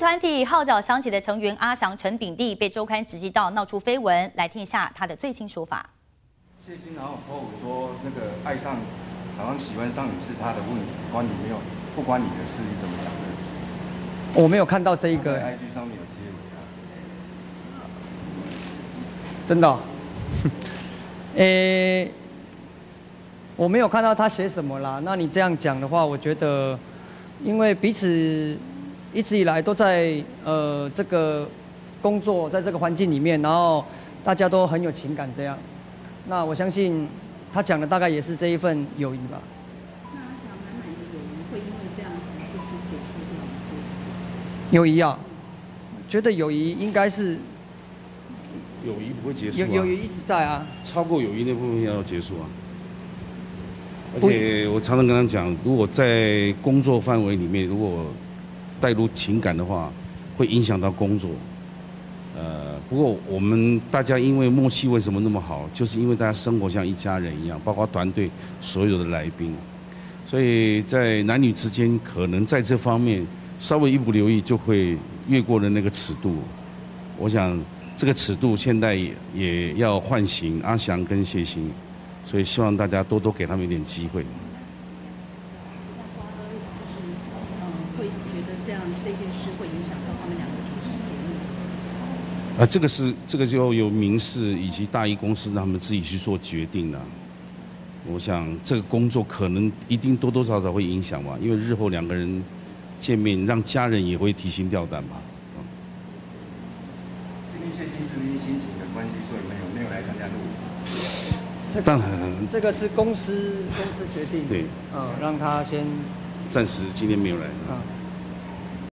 团体号角响起的成员阿翔、陈炳立被周刊直击到闹出绯闻，来听一下他的最新说法。谢欣然后我说那个爱上，好像喜欢上你是他的问题，关你没有，不关你的事，你怎么讲的？我没有看到这一个 IG 上面有贴文啊。真的哦、诶、我没有看到他写什么啦。那你这样讲的话，我觉得，因为彼此一直以来都在呃这个工作，在这个环境里面，然后大家都很有情感这样。那我相信他讲的大概也是这一份友谊吧。那阿翔满满的友谊会因为这样子就是结束掉吗？友谊啊，觉得友谊应该是友谊不会结束啊，友友谊一直在啊。超过友谊那部分要结束啊。而且我常常跟他讲，如果在工作范围里面，如果带入情感的话，会影响到工作。呃，不过我们大家因为默契为什么那么好，就是因为大家生活像一家人一样，包括团队所有的来宾，所以在男女之间可能在这方面稍微一不留意，就会越过了那个尺度。我想这个尺度现在也也要唤醒阿翔跟谢欣，所以希望大家多多给他们一点机会。那花哥就是嗯，会觉得这样这件事会影响到他们两个主持节目。啊，这个是这个就由民事以及大一公司让他们自己去做决定了。我想这个工作可能一定多多少少会影响吧，因为日后两个人见面，让家人也会提心吊胆吧。今天谢欣是因心情的关系，所以没有没有来参加录影？这当然，这个是公司公司决定，对，嗯，让他先暂时今天没有来。啊。